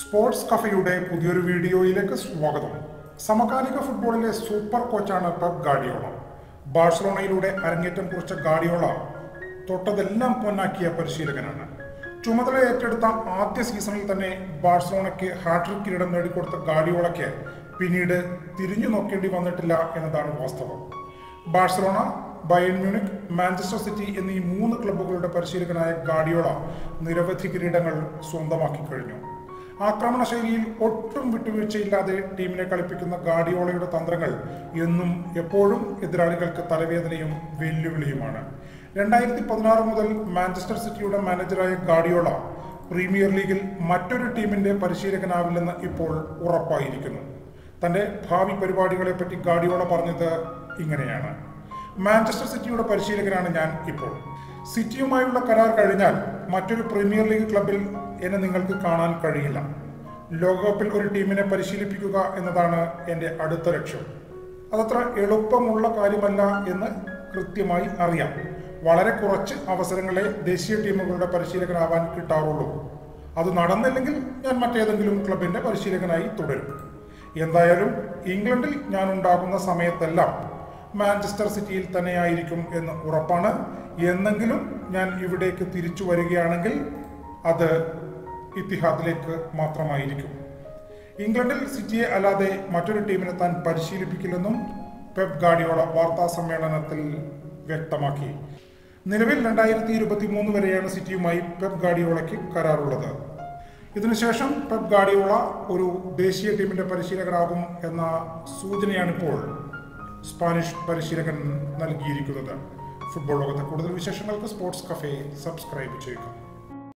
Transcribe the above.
Sports കഫയുടെ പുതിയൊരു വീഡിയോയിലേക്ക് സ്വാഗതം. സമകാലിക ഫുട്ബോളിലെ സൂപ്പർ കോച്ചാണ് പെപ് ഗാഡിയോള ബാഴ്സലോണയിലൂടെ അരങ്ങേറ്റം കുറിച്ച ഗാഡിയോള തൊട്ടതെല്ലാം പൊന്നാക്കിയ പരിശീലകനാണ്. ചുമതല ഏറ്റെടുത്ത ആദ്യ സീസണിൽ തന്നെ ബാഴ്സലോണയ്ക്ക് ഹാട്രിക് കിരീടം നേടിക്കൊടുത്ത ഗാഡിയോളയ്ക്ക് പിന്നീട് തിരിഞ്ഞു നോക്കേണ്ടി വന്നിട്ടില്ല എന്നതാണ് വാസ്തവം. Barcelona Bayern Munich Manchester City എന്നീ മൂന്ന് ക്ലബ്ബുകളുടെ പരിശീലകനായ ഗാഡിയോള നിരവധി കിരീടങ്ങൾ സ്വന്തമാക്കി കഴിഞ്ഞു. ആക്രമണ ശൈലിയിൽ ഒട്ടും വിട്ടുവീഴ്ചയില്ലാതെ ടീമിനെ കളിപ്പിക്കുന്ന ഗാഡിയോളയുടെ തന്ത്രങ്ങൾ എന്നും എപ്പോഴും എതിരാളികൾക്ക് തലവേദനയും വെല്ലുവിളിയുമാണ്. രണ്ടായിരത്തി പതിനാറ് മുതൽ മാഞ്ചസ്റ്റർ സിറ്റിയുടെ മാനേജറായ ഗാഡിയോള പ്രീമിയർ ലീഗിൽ മറ്റൊരു ടീമിന്റെ പരിശീലകനാവില്ലെന്ന് ഇപ്പോൾ ഉറപ്പായിരിക്കുന്നു. തന്റെ ഭാവി പരിപാടികളെപ്പറ്റി ഗാഡിയോള പറഞ്ഞത് ഇങ്ങനെയാണ്. മാഞ്ചസ്റ്റർ സിറ്റിയുടെ പരിശീലകനാണ് ഞാൻ ഇപ്പോൾ. സിറ്റിയുമായുള്ള കരാർ കഴിഞ്ഞാൽ മറ്റൊരു പ്രീമിയർ ലീഗ് ക്ലബിൽ എന്നെ നിങ്ങൾക്ക് കാണാൻ കഴിയില്ല. ലോകകപ്പിൽ ഒരു ടീമിനെ പരിശീലിപ്പിക്കുക എന്നതാണ് എന്റെ അടുത്ത ലക്ഷ്യം. അതത്ര എളുപ്പമുള്ള കാര്യമല്ല എന്ന് കൃത്യമായി അറിയാം. വളരെ കുറച്ച് അവസരങ്ങളെ ദേശീയ ടീമുകളുടെ പരിശീലകനാവാൻ കിട്ടാറുള്ളൂ. അത് നടന്നില്ലെങ്കിൽ ഞാൻ മറ്റേതെങ്കിലും ക്ലബിന്റെ പരിശീലകനായി തുടരും. എന്തായാലും ഇംഗ്ലണ്ടിൽ ഞാൻ ഉണ്ടാകുന്ന സമയത്തെല്ലാം മാഞ്ചസ്റ്റർ സിറ്റിയിൽ തന്നെയായിരിക്കും എന്ന് ഉറപ്പാണ്. എന്നെങ്കിലും ഞാൻ ഇവിടേക്ക് തിരിച്ചു വരികയാണെങ്കിൽ അത് ഇത്തിഹാദിലേക്ക് മാത്രമായിരിക്കും. ഇംഗ്ലണ്ടിൽ സിറ്റിയെ അല്ലാതെ മറ്റൊരു ടീമിനെ താൻ പരിശീലിപ്പിക്കില്ലെന്നും പെപ് ഗാഡിയോള വാർത്താ സമ്മേളനത്തിൽ വ്യക്തമാക്കി. നിലവിൽ രണ്ടായിരത്തി ഇരുപത്തി മൂന്ന് വരെയാണ് സിറ്റിയുമായി പെപ് ഗാഡിയോളയ്ക്ക് കരാറുള്ളത്. ഇതിനുശേഷം പെപ് ഗാഡിയോള ഒരു ദേശീയ ടീമിന്റെ പരിശീലകനാകും എന്ന സൂചനയാണിപ്പോൾ സ്പാനിഷ് പരിശീലകൻ നൽകിയിരിക്കുന്നത്. ഫുട്ബോൾ ലോകത്തെ കൂടുതൽ വിശേഷങ്ങൾക്ക് സ്പോർട്സ് കഫേ സബ്സ്ക്രൈബ് ചെയ്യുക.